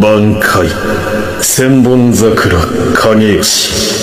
挽回千本桜影吉